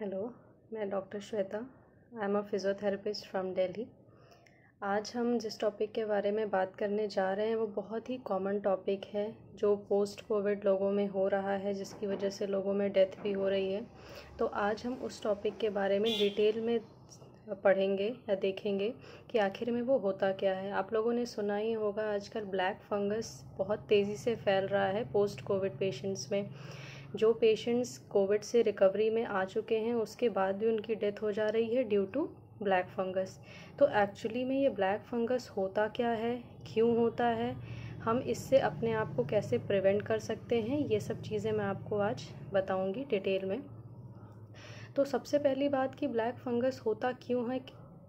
Hello मैं doctor Shweta. I am a physiotherapist from Delhi आज हम जिस टॉपिक के बारे में बात करने जा रहे हैं, वो बहुत ही कॉमन टॉपिक है, जो पोस्ट कोविड लोगों में हो रहा है, जिसकी वजह से लोगों में डेथ भी हो रही है. तो आज हम उस टॉपिक के बारे में डिटेल में पढ़ेंगे या देखेंगे कि आखिर में वो होता क्या है. आप लोगों ने सुना ही होगा, आजकल ब्लैक फंगस बहुत तेज़ी से फैल रहा है पोस्ट कोविड पेशेंट्स में. जो पेशेंट्स कोविड से रिकवरी में आ चुके हैं, उसके बाद भी उनकी डेथ हो जा रही है ड्यू टू ब्लैक फंगस तो एक्चुअली में ये ब्लैक फंगस होता क्या है? क्यों होता है? हम इससे अपने आप को कैसे प्रिवेंट कर सकते हैं? ये सब चीज़ें मैं आपको आज बताऊँगी डिटेल में. तो सबसे पहली बात कि ब्लैक फंगस होता क्यों है?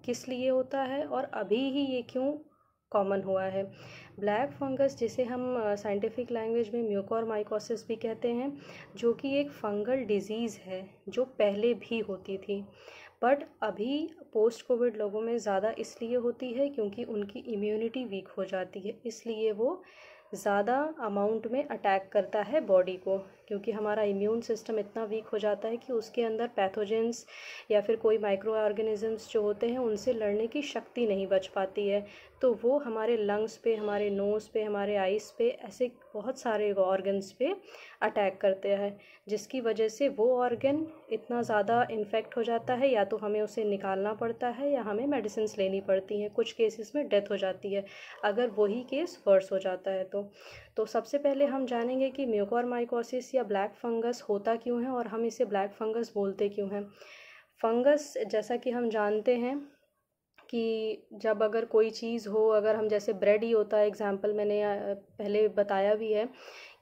किस लिए होता है? और अभी ही ये क्यों कॉमन हुआ है। ब्लैक फंगस जिसे हम साइंटिफिक लैंग्वेज में म्यूकोर माइकोसिस भी कहते हैं, जो कि एक फंगल डिज़ीज़ है, जो पहले भी होती थी। बट अभी पोस्ट कोविड लोगों में ज़्यादा इसलिए होती है क्योंकि उनकी इम्यूनिटी वीक हो जाती है, इसलिए वो ज़्यादा अमाउंट में अटैक करता है बॉडी को। क्योंकि हमारा इम्यून सिस्टम इतना वीक हो जाता है कि उसके अंदर पैथोजेंस या फिर कोई माइक्रो ऑर्गेनिजम्स जो होते हैं, उनसे लड़ने की शक्ति नहीं बच पाती है। तो वो हमारे लंग्स पे, हमारे नोज़ पे, हमारे आइस पे, ऐसे बहुत सारे ऑर्गन्स पे अटैक करते हैं, जिसकी वजह से वो ऑर्गन इतना ज़्यादा इन्फेक्ट हो जाता है, या तो हमें उसे निकालना पड़ता है, या हमें मेडिसिन लेनी पड़ती हैं। कुछ केसेस में डेथ हो जाती है, अगर वही केस वर्स हो जाता है तो। तो सबसे पहले हम जानेंगे कि म्यूकोर माइकोसिस या ब्लैक फंगस होता क्यों है और हम इसे ब्लैक फंगस बोलते क्यों हैं? फंगस जैसा कि हम जानते हैं कि जब अगर कोई चीज़ हो, अगर हम जैसे ब्रेड ही होता है, एग्ज़ाम्पल मैंने पहले बताया भी है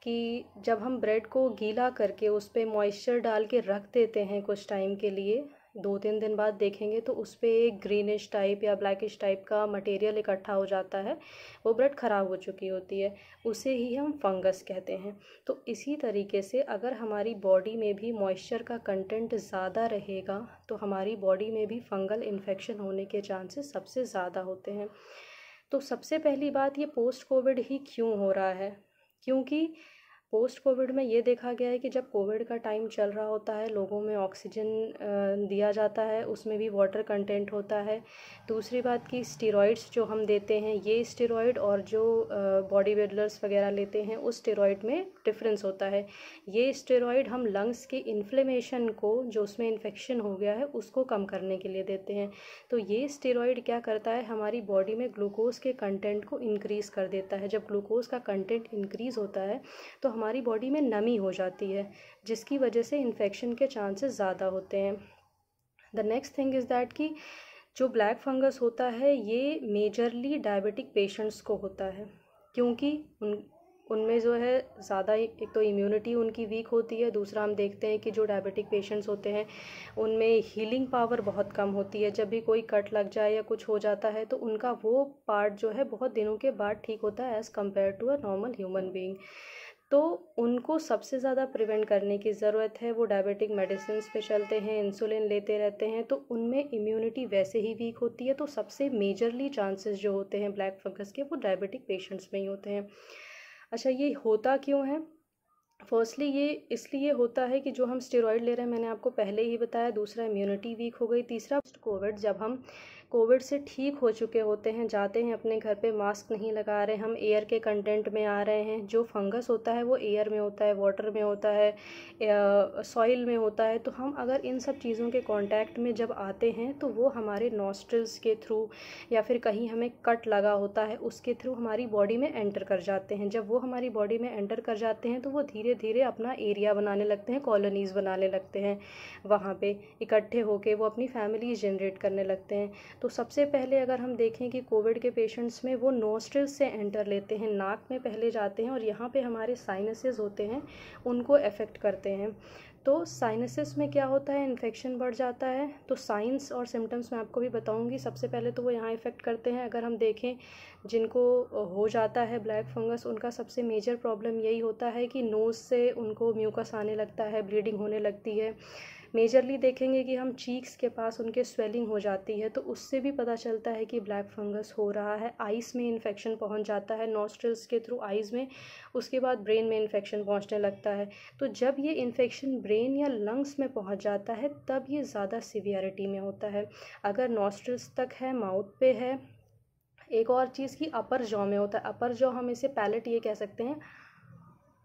कि जब हम ब्रेड को गीला करके उस पर मॉइस्चर डाल के रख देते हैं कुछ टाइम के लिए दो तीन दिन बाद देखेंगे तो उस पर एक ग्रीनिश टाइप या ब्लैकिश टाइप का मटेरियल इकट्ठा हो जाता है। वो ब्रेड ख़राब हो चुकी होती है। उसे ही हम फंगस कहते हैं। तो इसी तरीके से अगर हमारी बॉडी में भी मॉइस्चर का कंटेंट ज़्यादा रहेगा तो हमारी बॉडी में भी फंगल इन्फेक्शन होने के चांसेस सबसे ज़्यादा होते हैं। तो सबसे पहली बात, ये पोस्ट कोविड ही क्यों हो रहा है? क्योंकि पोस्ट कोविड में ये देखा गया है कि जब कोविड का टाइम चल रहा होता है, लोगों में ऑक्सीजन दिया जाता है, उसमें भी वाटर कंटेंट होता है। दूसरी बात कि स्टेरॉइड्स जो हम देते हैं, ये स्टेरॉइड और जो बॉडी बिल्डर्स वगैरह लेते हैं, उस स्टेरॉइड में डिफरेंस होता है। ये स्टेरॉइड हम लंग्स के इन्फ्लेमेशन को, जो उसमें इन्फेक्शन हो गया है, उसको कम करने के लिए देते हैं। तो ये स्टेरॉइड क्या करता है, हमारी बॉडी में ग्लूकोज के कंटेंट को इंक्रीज़ कर देता है। जब ग्लूकोज का कंटेंट इंक्रीज़ होता है तो हम हमारी बॉडी में नमी हो जाती है, जिसकी वजह से इन्फेक्शन के चांसेस ज़्यादा होते हैं। The next thing is that कि जो ब्लैक फंगस होता है, ये मेजरली डायबिटिक पेशेंट्स को होता है, क्योंकि उन, उनमें जो है ज़्यादा एक तो इम्यूनिटी उनकी वीक होती है, दूसरा हम देखते हैं कि जो डायबिटिक पेशेंट्स होते हैं, उनमें हीलिंग पावर बहुत कम होती है। जब भी कोई कट लग जाए या कुछ हो जाता है तो उनका वो पार्ट जो है बहुत दिनों के बाद ठीक होता है as compare to a normal human being तो उनको सबसे ज़्यादा प्रिवेंट करने की ज़रूरत है। वो डायबिटिक मेडिसिन पे चलते हैं, इंसुलिन लेते रहते हैं तो उनमें इम्यूनिटी वैसे ही वीक होती है तो सबसे मेजरली चांसेस जो होते हैं ब्लैक फंगस के, वो डायबिटिक पेशेंट्स में ही होते हैं। अच्छा ये होता क्यों है? फर्स्टली ये इसलिए होता है कि जो हम स्टेरॉयड ले रहे हैं, मैंने आपको पहले ही बताया, दूसरा इम्यूनिटी वीक हो गई, तीसरा कोविड जब हम कोविड से ठीक हो चुके होते हैं, जाते हैं, अपने घर पे मास्क नहीं लगा रहे, हम एयर के कंटेंट में आ रहे हैं। जो फंगस होता है, वो एयर में होता है, वाटर में होता है सॉइल में होता है। तो हम अगर इन सब चीज़ों के कांटेक्ट में जब आते हैं तो वो हमारे नॉस्ट्रल्स के थ्रू या फिर कहीं हमें कट लगा होता है, उसके थ्रू हमारी बॉडी में एंटर कर जाते हैं। जब वो हमारी बॉडी में एंटर कर जाते हैं तो वो धीरे धीरे अपना एरिया बनाने लगते हैं, कॉलोनीज़ बनाने लगते हैं, वहाँ पर इकट्ठे होकर वो अपनी फैमिली जनरेट करने लगते हैं। तो सबसे पहले अगर हम देखें कि कोविड के पेशेंट्स में वो नोस्ट्रल से एंटर लेते हैं, नाक में पहले जाते हैं और यहाँ पे हमारे साइनसेस होते हैं, उनको अफेक्ट करते हैं। तो साइनसिस में क्या होता है? इन्फेक्शन बढ़ जाता है। तो साइंस और सिम्टम्स मैं आपको भी बताऊँगी। सबसे पहले तो वो यहाँ इफ़ेक्ट करते हैं। अगर हम देखें, जिनको हो जाता है ब्लैक फंगस उनका सबसे मेजर प्रॉब्लम यही होता है कि नोज़ से उनको म्यूकस आने लगता है ब्लीडिंग होने लगती है। मेजरली देखेंगे कि हम चीक्स के पास उनके स्वेलिंग हो जाती है तो उससे भी पता चलता है कि ब्लैक फंगस हो रहा है। आइस में इन्फेक्शन पहुँच जाता है, नॉस्ट्रल्स के थ्रू आइज़ में, उसके बाद ब्रेन में इन्फेक्शन पहुँचने लगता है। तो जब ये इन्फेक्शन ब्रेन या लंग्स में पहुँच जाता है, तब ये ज़्यादा सीवियरिटी में होता है। अगर नॉस्ट्रल्स तक है, माउथ पे है, एक और चीज़ की अपर जॉ में होता है। अपर जॉ हम इसे पैलेट ये कह सकते हैं,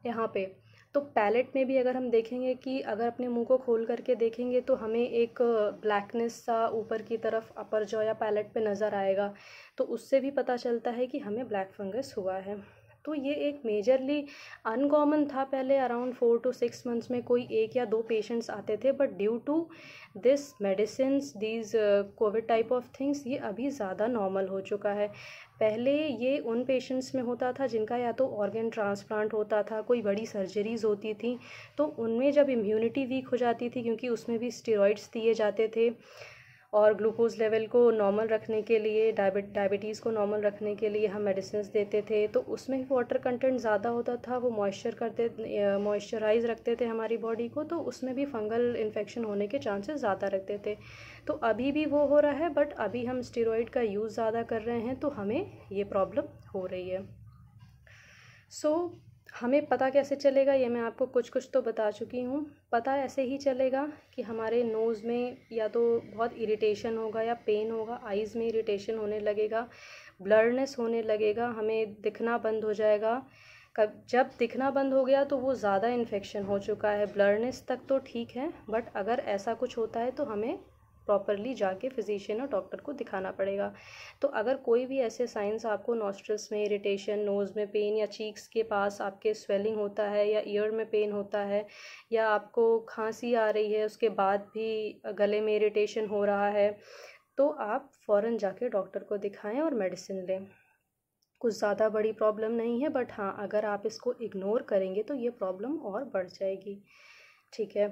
यहाँ पे। तो पैलेट में भी अगर हम देखेंगे कि अगर अपने मुँह को खोल करके देखेंगे तो हमें एक ब्लैकनेस सा ऊपर की तरफ़ अपर जो या पैलेट पे नज़र आएगा। तो उससे भी पता चलता है कि हमें ब्लैक फंगस हुआ है। तो ये एक मेजरली अनकॉमन था पहले around four to six months में कोई एक या दो पेशेंट्स आते थे but due to this medicine these COVID type of things ये अभी ज़्यादा नॉर्मल हो चुका है। पहले ये उन पेशेंट्स में होता था जिनका या तो ऑर्गन ट्रांसप्लांट होता था, कोई बड़ी सर्जरीज़ होती थी तो उनमें जब इम्यूनिटी वीक हो जाती थी, क्योंकि उसमें भी स्टेरॉइड्स दिए जाते थे और ग्लूकोज लेवल को नॉर्मल रखने के लिए डायबिट डायबिटीज़ को नॉर्मल रखने के लिए हम मेडिसिन देते थे। तो उसमें वाटर कंटेंट ज़्यादा होता था वो मॉइस्चर करते मॉइस्चराइज रखते थे हमारी बॉडी को तो उसमें भी फंगल इन्फेक्शन होने के चांसेस ज़्यादा रखते थे। तो अभी भी वो हो रहा है बट अभी हम स्टेरॉइड का यूज़ ज़्यादा कर रहे हैं तो हमें ये प्रॉब्लम हो रही है। सो so, हमें पता कैसे चलेगा, ये मैं आपको कुछ कुछ तो बता चुकी हूँ। पता ऐसे ही चलेगा कि हमारे नोज़ में या तो बहुत इरिटेशन होगा या पेन होगा आइज़ में इरिटेशन होने लगेगा ब्लरनेस होने लगेगा, हमें दिखना बंद हो जाएगा। कब, जब दिखना बंद हो गया तो वो ज़्यादा इन्फेक्शन हो चुका है। ब्लरनेस तक तो ठीक है बट अगर ऐसा कुछ होता है तो हमें प्रॉपरली जाके फिजिशियन और डॉक्टर को दिखाना पड़ेगा। तो अगर कोई भी ऐसे साइंस आपको नॉस्ट्रल्स में इरिटेशन नोज़ में पेन या चीक्स के पास आपके स्वेलिंग होता है या ईयर में पेन होता है या आपको खांसी आ रही है, उसके बाद भी गले में इरिटेशन हो रहा है तो आप फ़ौर जाके डॉक्टर को दिखाएँ और मेडिसिन लें। कुछ ज़्यादा बड़ी प्रॉब्लम नहीं है बट हाँ अगर आप इसको इग्नोर करेंगे तो ये प्रॉब्लम और बढ़ जाएगी। ठीक है?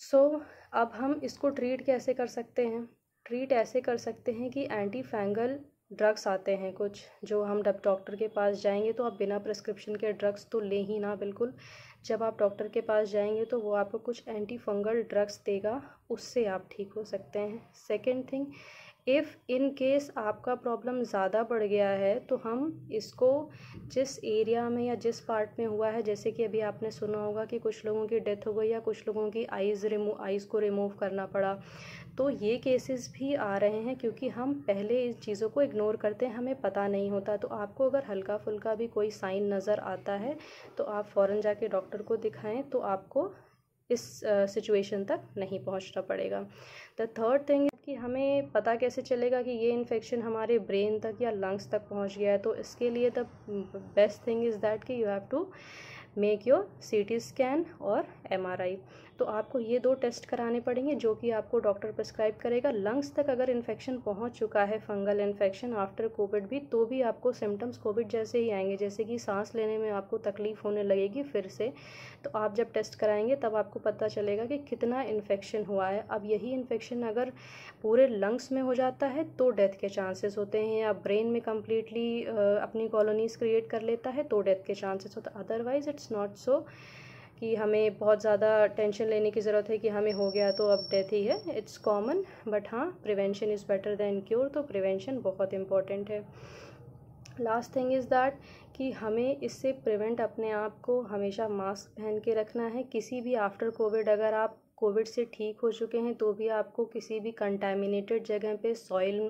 सो so, अब हम इसको ट्रीट कैसे कर सकते हैं? ट्रीट ऐसे कर सकते हैं कि एंटी फैंगल ड्रग्स आते हैं कुछ जो हम डब डॉक्टर के पास जाएँगे तो आप बिना प्रिस्क्रिप्शन के ड्रग्स तो ले ही ना बिल्कुल। जब आप डॉक्टर के पास जाएँगे तो वो आपको कुछ एंटी फंगल ड्रग्स देगा उससे आप ठीक हो सकते हैं। Second thing if in case आपका प्रॉब्लम ज़्यादा बढ़ गया है तो हम इसको जिस एरिया में या जिस पार्ट में हुआ है, जैसे कि अभी आपने सुना होगा कि कुछ लोगों की डेथ हो गई या कुछ लोगों की आइज़ रिमूव आइज़ को रिमूव करना पड़ा तो ये केसेस भी आ रहे हैं क्योंकि हम पहले इस चीज़ों को इग्नोर करते हैं, हमें पता नहीं होता। तो आपको अगर हल्का फुल्का भी कोई साइन नज़र आता है तो आप फ़ौरन जाके डॉक्टर को दिखाएँ तो आपको इस सिचुएशन तक नहीं पहुँचना पड़ेगा। द थर्ड थिंग कि हमें पता कैसे चलेगा कि ये इन्फेक्शन हमारे ब्रेन तक या लंग्स तक पहुँच गया है। तो इसके लिए the best thing is that कि you have to make your C T scan और एम आर आई तो आपको ये दो टेस्ट कराने पड़ेंगे, जो कि आपको डॉक्टर प्रिस्क्राइब करेगा। लंग्स तक अगर इन्फेक्शन पहुँच चुका है, फंगल इन्फेक्शन, आफ्टर कोविड भी तो भी आपको सिम्टम्स कोविड जैसे ही आएँगे, जैसे कि सांस लेने में आपको तकलीफ़ होने लगेगी फिर से। तो आप जब टेस्ट कराएँगे, तब आपको पता चलेगा कि कितना इन्फेक्शन हुआ है। अब यही इन्फेक्शन अगर पूरे लंग्स में हो जाता है तो डेथ के चांसेस होते हैं। या ब्रेन में कम्प्लीटली अपनी कॉलोनीज क्रिएट कर लेता है तो डेथ के चांसेस होते अदरवाइज़ इट्स नॉट सो। कि हमें बहुत ज़्यादा टेंशन लेने की ज़रूरत है कि हमें हो गया तो अब डेथ ही है। इट्स कॉमन बट हाँ prevention is better than cure तो प्रिवेंशन बहुत इंपॉर्टेंट है। लास्ट थिंग इज़ दैट कि हमें इससे प्रिवेंट अपने आप को हमेशा मास्क पहन के रखना है। किसी भी आफ्टर कोविड अगर आप कोविड से ठीक हो चुके हैं तो भी आपको किसी भी कंटामिनेटेड जगह पे सॉइल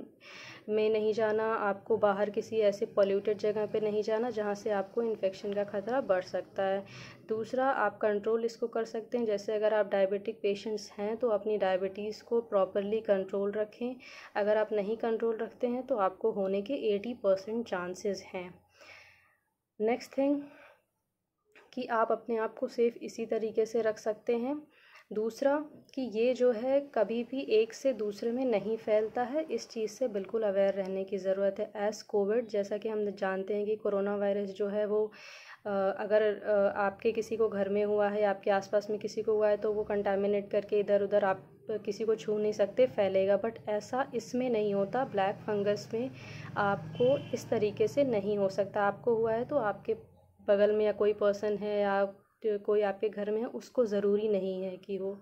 में नहीं जाना, आपको बाहर किसी ऐसे पॉल्यूटेड जगह पे नहीं जाना जहाँ से आपको इन्फेक्शन का ख़तरा बढ़ सकता है। दूसरा, आप कंट्रोल इसको कर सकते हैं, जैसे अगर आप डायबिटिक पेशेंट्स हैं तो अपनी डायबिटीज़ को प्रॉपरली कंट्रोल रखें। अगर आप नहीं कंट्रोल रखते हैं तो आपको होने के एटी परसेंट चांसेस हैं। नेक्स्ट थिंग कि आप अपने आप को सेफ़ इसी तरीके से रख सकते हैं। दूसरा कि ये जो है कभी भी एक से दूसरे में नहीं फैलता है। इस चीज़ से बिल्कुल अवेयर रहने की ज़रूरत है। एज़ कोविड जैसा कि हम जानते हैं कि कोरोना वायरस जो है वो अगर आपके किसी को घर में हुआ है आपके आसपास में किसी को हुआ है तो वो कंटामिनेट करके इधर उधर आप किसी को छू नहीं सकते, फैलेगा। बट ऐसा इसमें नहीं होता। ब्लैक फंगस में आपको इस तरीके से नहीं हो सकता। आपको हुआ है तो आपके बगल में या कोई पर्सन है या कोई आपके घर में है, उसको ज़रूरी नहीं है कि हो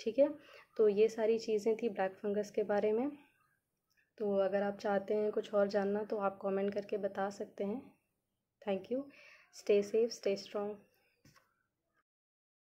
ठीक है? तो ये सारी चीज़ें थी ब्लैक फंगस के बारे में। तो अगर आप चाहते हैं कुछ और जानना तो आप कमेंट करके बता सकते हैं। Thank you. Stay safe, stay strong